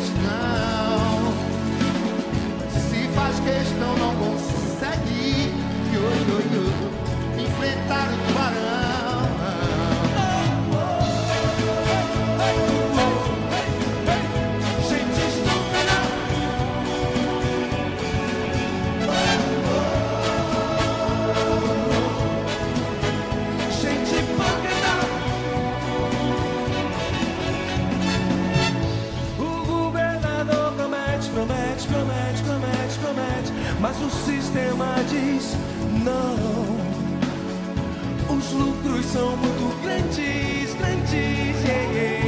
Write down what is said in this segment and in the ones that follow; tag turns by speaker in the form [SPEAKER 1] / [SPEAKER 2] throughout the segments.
[SPEAKER 1] questão. Se faz questão, não consegue. Yo, yo, yo, enfrentar o tubarão.
[SPEAKER 2] promete, promete, promete, promete, mas o sistema diz não. Os lucros são muito grandes, grandes, yeah, yeah.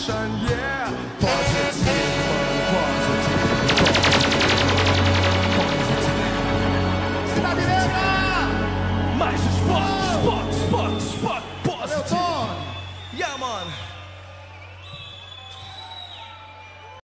[SPEAKER 2] 山野，发现自自自。spot spot spot spot。